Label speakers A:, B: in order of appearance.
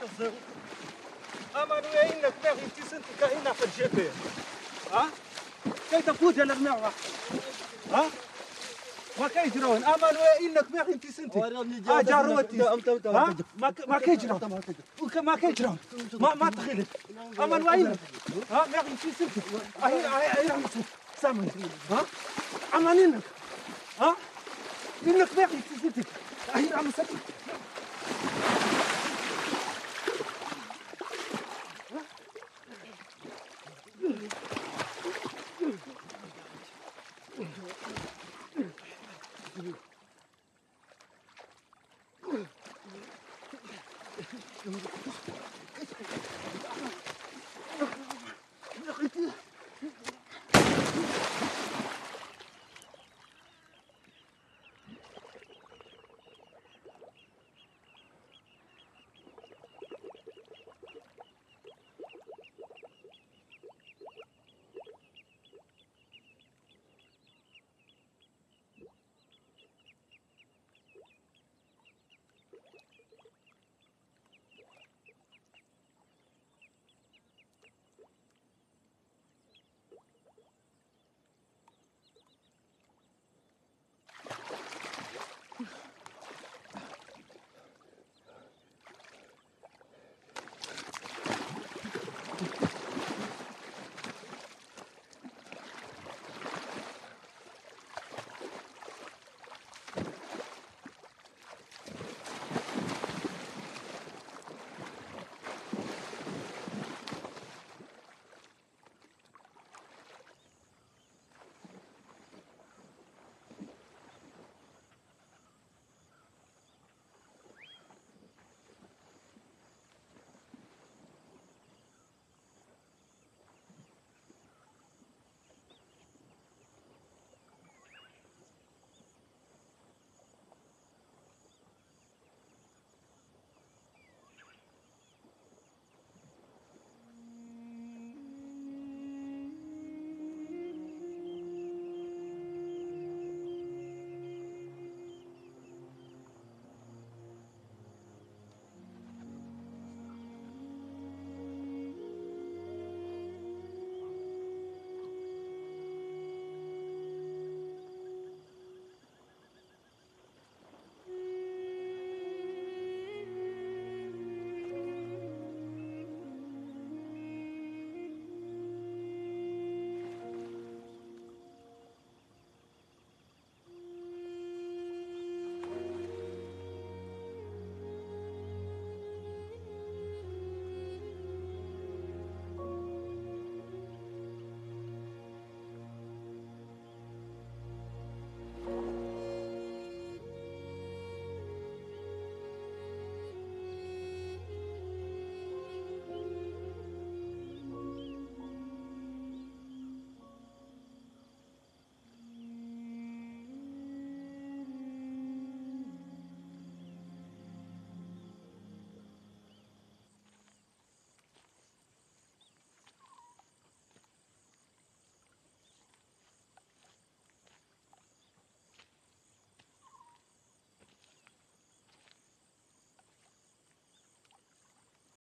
A: كزر أمانو يا إنك ما غير تسنت كهنا في الجبل. ها؟ كي تفوت يا المعوة ها؟ ما كيجرون. أمانو يا إنك ما غير تسنت ها جاروتي ها؟ ما ما كيجرون. ما كيجرون. ما ما تخيل أمانو أين ها؟ ما غير تسنت هي هي هي سامي. ها؟ أمان إنك ها؟ إنك ما غير تسنت هي عم Arrêtez